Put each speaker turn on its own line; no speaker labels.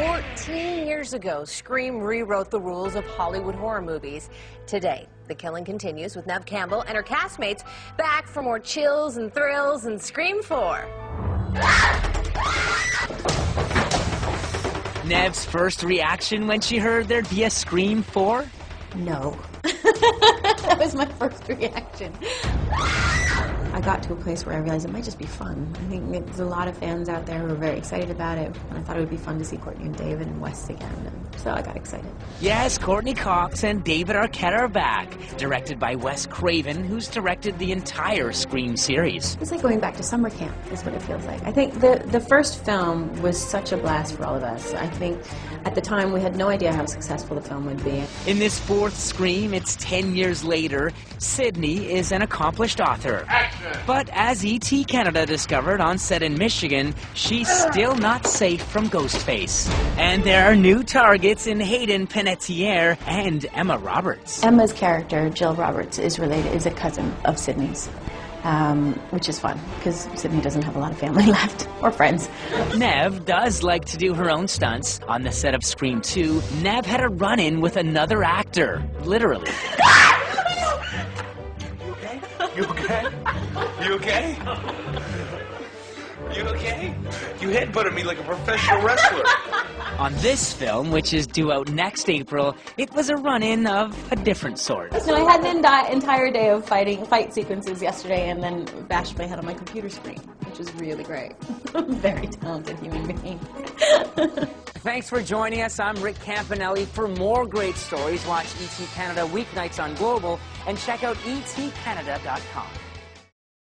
14 years ago, Scream rewrote the rules of Hollywood horror movies. Today, the killing continues with Neve Campbell and her castmates back for more chills and thrills and Scream 4.
Neve's first reaction when she heard there'd be a Scream 4?
No. that was my first reaction. I got to a place where I realized it might just be fun. I think there's a lot of fans out there who are very excited about it, and I thought it would be fun to see Courteney and David and Wes again, and so I got excited.
Yes, Courteney Cox and David Arquette are back, directed by Wes Craven, who's directed the entire Scream series.
It's like going back to summer camp, is what it feels like. I think the, the first film was such a blast for all of us. I think at the time we had no idea how successful the film would be.
In this fourth Scream, it's 10 years later, Sidney is an accomplished author. Action. But as E.T. Canada discovered on set in Michigan, she's still not safe from Ghostface. And there are new targets in Hayden Panettiere and Emma Roberts.
Emma's character, Jill Roberts, is related, is a cousin of Sidney's. Um, which is fun because Sidney doesn't have a lot of family left or friends.
Neve does like to do her own stunts. On the set of Scream 2, Neve had a run in with another actor, literally.
You okay? You okay? You okay? You headbutted me like a professional wrestler.
On this film, which is due out next April, it was a run-in of a different sort.
So I had an entire day of fighting fight sequences yesterday, and then bashed my head on my computer screen, which is really great. Very talented human being.
Thanks for joining us. I'm Rick Campanelli. For more great stories, watch ET Canada weeknights on Global and check out etcanada.com.